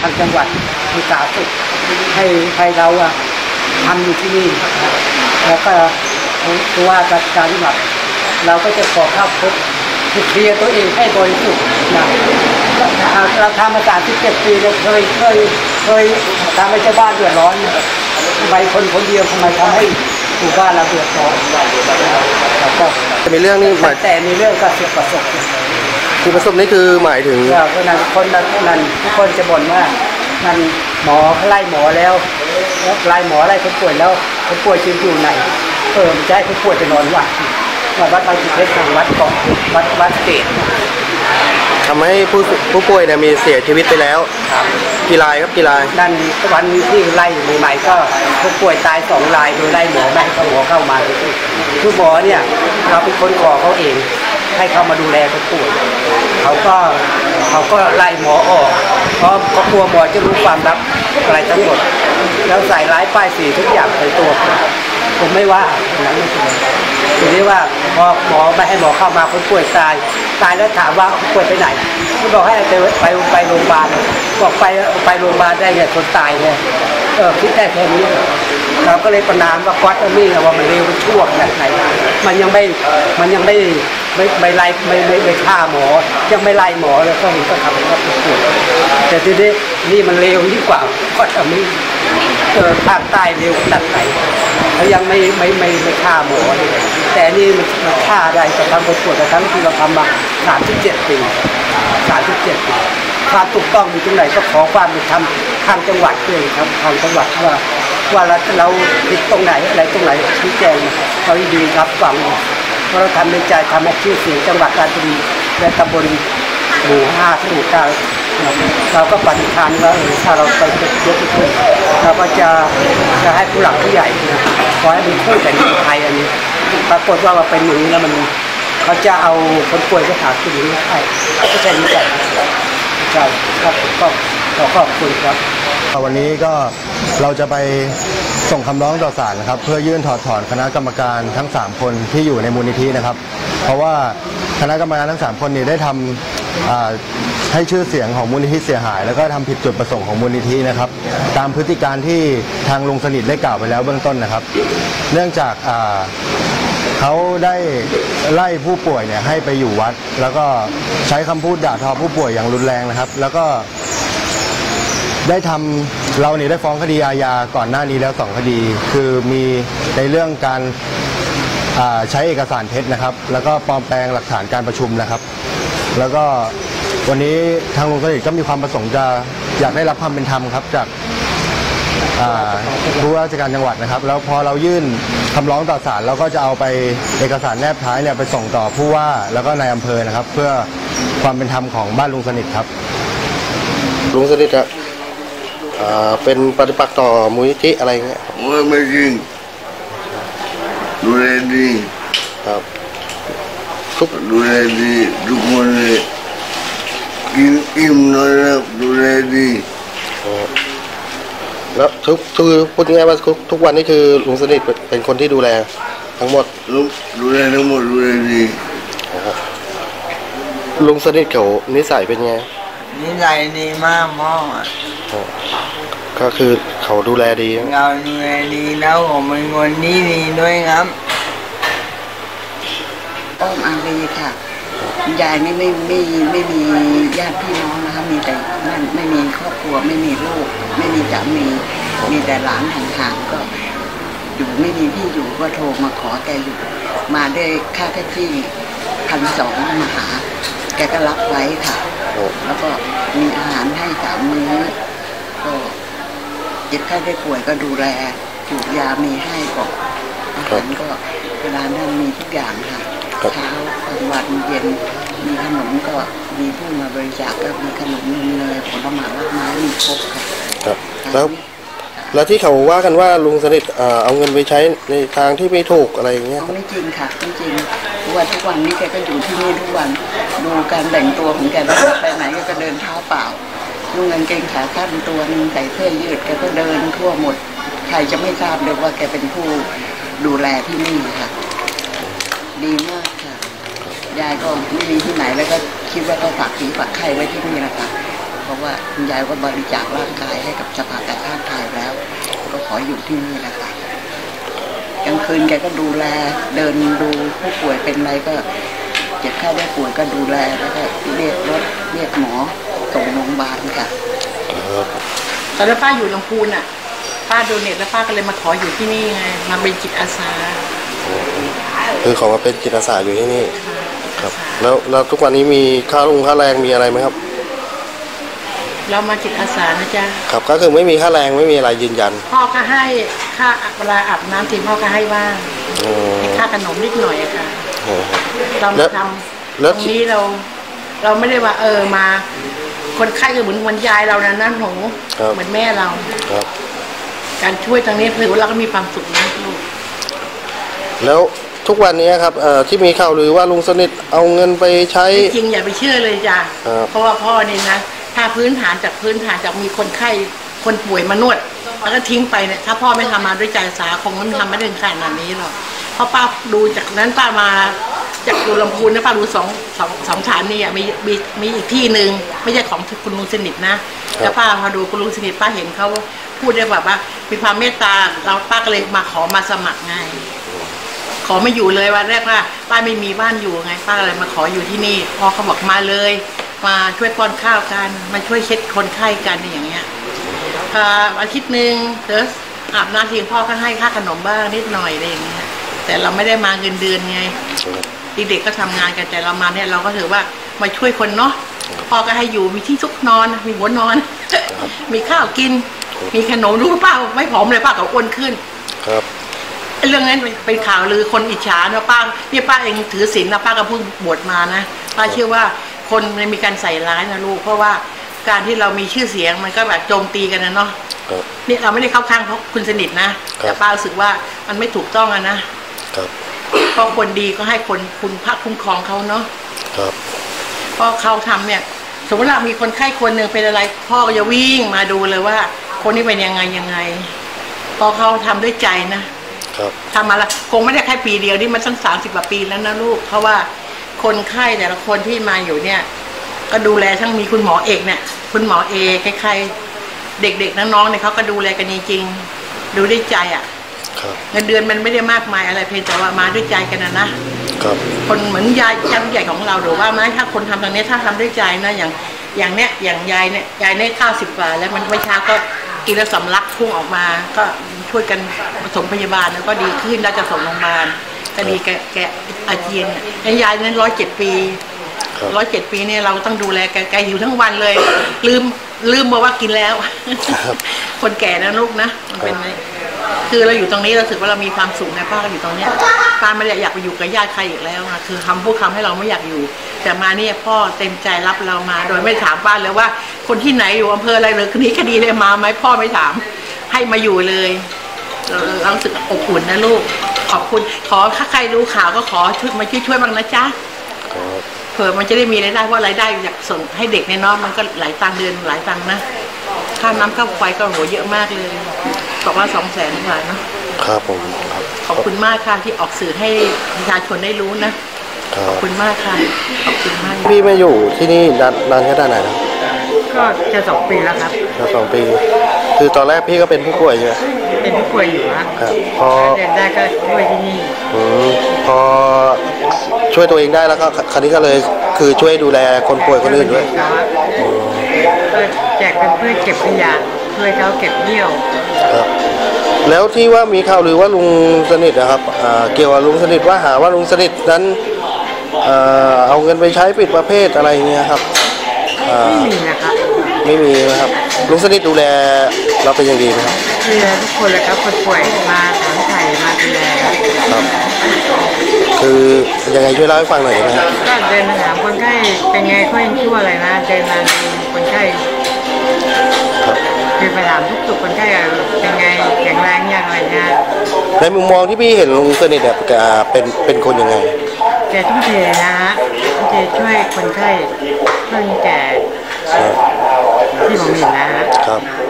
ทางจังหวัดมีสาสุขให้ให้เราอะทำอยู่ที่นี่นะครับแล้วก็ผู้ว่าราชการจังหวัดเราก็จะขอเข้าพบคือเคลียร์ตัวเองให้บริสุทธิ์นะเราทำมาสามสิบเจ็ดปีเราเคยเคยเคยทำให้ชาวบ้านเดือดร้อนทำไมคนคนเดียวทำไมทำให้หมู่บ้านเราเดือดร้อนแล้วก็จะมีเรื่องนี้หมายแต่มีเรื่องกระสิบประสบ คือประสบนี่คือหมายถึงก็คนนั้นคนนั้นคนนั้นทุกคนจะบ่นว่ามันหมอเขาไล่หมอแล้วแล้วไล่หมอไล่คนป่วยแล้วคนป่วยจะอยู่ไหนเออจะให้คนป่วยไปนอนวัดวัดวัดบางจุดเพชรทางวัดเกาะวัดวัดเกตทำให้ผู้ผู้ป่วยเนี่ยมีเสียชีวิตไปแล้วกี่รายครับกี่รายนั่นวันที่ไล่ใหม่ๆก็ผู้ป่วยตายสองรายโดยไล่หมอไม่ให้เขาหมอเข้ามาคือหมอเนี่ยเราเป็นคนขอเขาเอง ให้เขามาดูแลคนป่วยเขาก็เขาก็ไล่หมอออกเพราะเขากลัวหมอจะรู้ความลับอะไรทั้งหมดแล้วใส่ร้ายป้ายสีทุกอย่างใส่ตัว ผมไม่ว่าอันนั้นไม่เป็นไรทีนี้ว่าพอหมอไม่ให้หมอเข้ามาคนป่วยตายตายแล้วถามว่าคนป่วยไปไหนเขาบอกให้ไปไปไปโรงพยาบาลบอกไปไปโรงพยาบาลได้ไงคนตายเนี่ยเออคิดได้แค่นี้เราก็เลยประนามว่าควัดอันนี้ว่ามันเร็วมันชั่วขนาดไหนมันยังไม่มันยังไม่ ไม่ไม่ไล่ไม่ไม่ไม่ฆ่าหมอ ยังไม่ไล่หมอเลยก็เห็นก็ทำว่าเป็นป่วยแต่ทีนี้นี่มันเร็วยิ่งกว่าควัดอันนี้เออภาคใต้เร็วขนาดไหนเขายังไม่ไม่ไม่ไม่ฆ่าหมอเลยแต่นี่มันมันฆ่าได้แต่ทำคนป่วยแต่ทั้งที่เราทำมาสามสิบเจ็ดปีสามสิบเจ็ดปีความถูกต้องอยู่ตรงไหนก็ขอความเป็นธรรมทางจังหวัดด้วยครับทางจังหวัดว่าว่าเราเราผิดตรงไหนอะไรตรงไหนชี้แจงเราดีครับฟัง เพราะเราทำในใจทำให้ชื่อเสียงจังหวัดราชบุรีและตำบลหมู่ห้าถึงหมู่เก้าเราก็ปฏิทานว่าเออถ้าเราไปยกขึ้นเราก็จะจะให้ผู้หลักผู้ใหญ่ขอให้เป็นคู่แต่ในไทยอันนี้ ปรากฏว่ามาเป็นอย่างนี้แล้วมันเขาจะเอาคนป่วยไปหาคุณนี้ให้ก็ใช่นี้ใจใช่ครับก็ขอขอบคุณครับ วันนี้ก็เราจะไปส่งคำร้องต่อศาลนะครับ เพื่อยื่นถอดถอนคณะกรรมการทั้ง 3 คนที่อยู่ในมูลนิธินะครับ เพราะว่าคณะกรรมการทั้ง 3 คนนี้ได้ทำอ่าให้ชื่อเสียงของมูลนิธิเสียหาย แล้วก็ทำผิดจุดประสงค์ของมูลนิธินะครับ ตามพฤติการที่ทางลุงสนิทได้กล่าวไปแล้วเบื้องต้นนะครับ เนื่องจากอ่า เขาได้ไล่ผู้ป่วยเนี่ยให้ไปอยู่วัด แล้วก็ใช้คำพูดด่าทอผู้ป่วยอย่างรุนแรงนะครับ แล้วก็ ได้ทำเราเนี่ยได้ฟ้องคดีอาญาก่อนหน้านี้แล้วสองคดี คือมีในเรื่องการใช้เอกสารเท็จนะครับ แล้วก็ปลอมแปลงหลักฐานการประชุมนะครับ แล้วก็วันนี้ทางลุงสนิทก็มีความประสงค์จะอยากได้รับความเป็นธรรมครับจากผู้ว่าราชการจังหวัดนะครับ แล้วพอเรายื่นคำร้องต่อศาลเราก็จะเอาไปเอกสารแนบท้ายเนี่ยไปส่งต่อผู้ว่าแล้วก็นายอำเภอนะครับ เพื่อความเป็นธรรมของบ้านลุงสนิทครับลุงสนิทอะอ่า เป็นปฏิปักษ์ต่อมูลนิธิอะไรเงี้ยโอ้ยไม่จริงดูแลดีครับทุกดูแลดีทุกคนเลยกินอิ่มนอนหลับดูแลดีแล้วทุกคือพูดง่ายๆว่าทุกทุกวันนี้คือลุงสนิทเป็นเป็นคนที่ดูแล ทั้งหมดลูกดูแลทั้งหมดดูแลดีลุงสนิทเขานิสัยเป็นไง นิสัยดีมากพ่ออะก็คือเขาดูแลดีเราดูแลดีแล้วผมเป็นคนที่ดีด้วยครับอ้อมอารีค่ะยายไม่ไม่ไม่ไม่มีญาติพี่น้องนะคะมีแต่นั่นไม่มีครอบครัวไม่มีลูก ไม่มีสามีมีแต่หลานห่างๆก็อยู่ไม่มีที่อยู่ก็โทรมาขอแกอยู่ มาด้วยค่าแท็กซี่พันสองมาหา แกก็รับไว้ค่ะ แล้วก็มีอาหารให้สามมื้อก็เจ็บไข้ได้ป่วยก็ดูแลอยู่ยามีให้บอกอาหารก็เวลานั้นมีทุกอย่างค่ะครับเช้ากลางวันเย็นมีขนมก็มีผู้มาบริจาคก็มีขนมมีเนยผลไม้รากไม้มีครบค่ะครับแล้ว แล้วที่เขาว่ากันว่าลุงสนิทเออเอาเงินไปใช้ในทางที่ไม่ถูกอะไรอย่างเงี้ยไม่จริงค่ะไม่จริงเพราะว่าทุกวันนี้แกก็อยู่ที่นี่ทุกวันดูการแต่งตัวของแกแล้วไปไหนก็เดินเท้าเปล่านุ่งกางเกงขาสั้นตัวนึงใส่เสื้อยืดแกก็เดินทั่วหมด ใครจะไม่ทราบเลยว่าแกเป็นผู้ดูแลที่นี่ค่ะ ดีมากค่ะยายก็ไม่มีที่ไหนแล้วก็คิดว่าก็ฝากผีฝากไข่ไว้ที่นี่แหละคะ เพราะว่าคุณยายก็บริจาคร่างกายให้กับสภากาชาติไทยแล้ว ก็ขออยู่ที่นี่นะคะกลางคืนแกก็ดูแลเดินดูผู้ป่วยเป็นอะไรก็เจ็บไข้ได้ป่วยก็ดูแลแล้วก็เรียกรถเรียกหมอส่งโรงพยาบาลค่ะตอนนั้นป้าอยู่ลำพูนอะ ป้าโดเนทแล้วป้าก็เลยมาขออยู่ที่นี่ไงมาเป็นจิตอาสาคือเขามาเป็นจิตอาสาอยู่ที่นี่ ครับ แล้วแล้วทุกวันนี้มีค่าลงค่าแรงมีอะไรไหมครับ เรามาจิตอาสานะจ๊ะครับก็คือไม่มีค่าแรงไม่มีอะไรยืนยัน พ่อก็ให้ค่าเวลาอาบน้ำทีพ่อก็ให้บ้างอืมค่าขนมนิดหน่อยอะค่ะอืมเราแล้มาวทแล้ำวตรงนี้เรา เราไม่ได้ว่าเออมา คนไข้ก็เหมือนเหมือนยายเรานะนั่นหนูครับเหมือนแม่เราครับ การช่วยตรงนี้ถือว่าเราก็มีความสุขนะลูกแล้วทุกวันนี้ครับเอ่อที่มีข่าวหรือว่าลุงสนิทเอาเงินไปใช้จริงๆอย่าไปเชื่อเลยจ้ะครับเพราะว่าพ่อนี่นะ ถ้าพื้นฐานจากพื้นฐานจากมีคนไข้คนป่วยมานวดแล้วก็ทิ้งไปเนี่ยถ้าพ่อไม่ทำมาด้วยใจสาคงไม่ทำไม่ถึงขนาดนี้หรอกเพราะป้าดูจากนั้นป้ามาจากดูลำพูนนะป้าดูสองสองสองฐานนี่อะมีมีมีอีกที่หนึ่งไม่ใช่ของคุณลุงสนิทนะแต่ป้าพอดูคุณลุงสนิทป้าเห็นเขาพูดได้แบบว่า มีความเมตตาเราป้าก็เลยมาขอมาสมัครไงขอไม่อยู่เลยวันแรกว่าป้าไม่มีบ้านอยู่ไง ป้าอะไรมาขออยู่ที่นี่พอเขาบอกมาเลย มาช่วยป้อนข้าวกัน มาช่วยเช็ดคนไข้กันอย่างเงี้ยพออาทิตย์หนึ่งเดี๋ยวอาบน้ำทีพ่อก็ให้ค่าขนมบ้างนิดหน่อยอะไรอย่างเงี้ยแต่เราไม่ได้มาเงินเดือนไงเด็กๆก็ทำงานกันแต่เรามาเนี่ยเราก็ถือว่ามาช่วยคนเนาะพ่อก็ให้อยู่มีที่ซุกนอน มีหัวนอน มีข้าวกิน มีขนมรู้ป้าไม่ผอมเลยป้าก็อ้วนขึ้น ครับเรื่องนั้นเป็นข่าวลือคนอิจฉาเนอะป้าเนี่ยป้าเองถือศีลนะป้าก็เพิ่งบวชมานะป้าเชื่อว่า คนมันมีการใส่ร้ายนะลูก เพราะว่าการที่เรามีชื่อเสียงมันก็แบบโจมตีกันนะเนาะครับนี่เราไม่ได้เข้าข้างเพราะคุณสนิทนะแต่ป้ารู้สึกว่ามันไม่ถูกต้องอะนะครับเพราะคนดีก็ให้คนคุณพระคุ้มครองเขาเนาะครับเพราะเขาทำเนี่ย สมมติเรามีคนไข้คนหนึ่งเป็นอะไร พ่อก็จะวิ่งมาดูเลยว่า คนนี้เป็นยังไงยังไงเพราะเขาทำด้วยใจนะครับทำมาแล้วคงไม่ได้แค่ปีเดียวนี่มันตั้งสามสิบกว่าปีแล้วนะลูก เพราะว่า คนไข้แต่ละคนที่มาอยู่เนี่ย ก็ดูแลทั้งมีคุณหมอเอกเนี่ย คุณหมอเอกใครๆเด็กๆน้องๆเนี่ยเขาก็ดูแลกันจริงๆดูด้วยใจอะ่ะครับเงินเดือนมันไม่ได้มากมายอะไรเพียงแต่ว่ามาด้วยใจกันนะนะครับคนเหมือนยายยายผู้ใหญ่ของเราหรือว่าไหมถ้าคนทำตรงนี้ถ้าทำด้วยใจนะอย่างอย่างเนี้ยอย่างยายเนี่ยยายเนี่ยเก้าสิบกว่าแล้วมันไม่ช้าก็กินแล้วสำลักพุ่งออกมา ก็ช่วยกันผสมพยาบาลแล้วก็ดีขึ้นแล้วจะส่งโรงพยาบาล ก็ดีแกแกอาเจียนเนี่ยแล้วยายนั้นร้อยเจ็ดปีครับร้อยเจ็ดปีเนี่ยเราต้องดูแลแกแกอยู่ทั้งวันเลย ลืมลืมมาว่ากินแล้วคนแก่นะลูกนะมันเป็นไงคือเราอยู่ตรงนี้เราสึกว่าเรามีความสุขนะป้าก็อยู่ตรงเนี้ยป้าไม่ได้อยากไปอยู่กับญาติใครอีกแล้วนะคือคำพูดคำให้เราไม่อยากอยู่ แต่มาเนี่ยพ่อเต็มใจรับเรามา โดยไม่ถามป้าเลยว่า คนที่ไหนอยู่อำเภออะไรหรือคดีคดีเลยมาไหมพ่อไม่ถามให้มาอยู่เลย เราเรารู้สึกอบอุ่นนะลูก ขอบคุณ ขอถ้าใครรู้ข่าวก็ขอช่วยมาช่วยช่วยบ้างนะจ๊ะครับเผื่อมันจะได้มีรายได้เพราะรายได้อยากส่งให้เด็กเนี่ยเนาะมันก็หลายตังค์เดือนหลายตังค์นะค่าน้ำค่าไฟก็โหเยอะมากเลยบอกว่าสองแสนกว่าเนาะครับผมครับขอบคุณมากค่ะที่ออกสื่อให้ประชาชนได้รู้นะครัขอบบคุณมากค่ะขอบคุณมากพี่มาอยู่ที่นี่นานนานแค่ไหนนะ ก็จะสองปีแล้วครับมาสองปี คือตอนแรกพี่ก็เป็นผู้ป่วยใช่ไหมเป็นผู้ป่วยอยู่ครับครับ พอเดินได้ก็ช่วยที่นี่อืมพอช่วยตัวเองได้แล้วก็คราวนี้ก็เลยคือช่วยดูแลคนป่วยคนอื่นด้วยครับก็แจกเป็นเพื่อเก็บขยะช่วยเขาเก็บเยี่ยวครับ แล้วที่ว่ามีข่าวหรือว่าลุงสนิทนะครับอ่าเกี่ยวกับลุงสนิทว่าหาว่าลุงสนิทนั้นเอ่อเอาเงินไปใช้ปิดประเภทอะไรเงี้ยครับอ่า ไม่มีนะครับไม่มีนะครับลุงสนิทดูแลเราเป็นอย่างดีนะครับดูแลทุกคนเลยครับคนป่วยมาถามไถ่มาดูแลครับครับคือยังไงช่วยเล่าให้ฟังหน่อยได้ไหมครับ ก็เดินมาถามคนไข้เป็นไงเขายังชั่วอะไรนะเดินมาดูคนไข้ครับคือไปถามทุกสุขคนไข้อะเป็นไงแข็งแรงยังอะไรเงี้ยในมุมมองที่พี่เห็นลุงสนิทเนี่ยแกเป็นเป็นคนยังไงแกทุ่มเทนะฮะทุ่มเทช่วยคนไข้ เพื่อนแก่ที่ผมเห็นนะฮะครับแ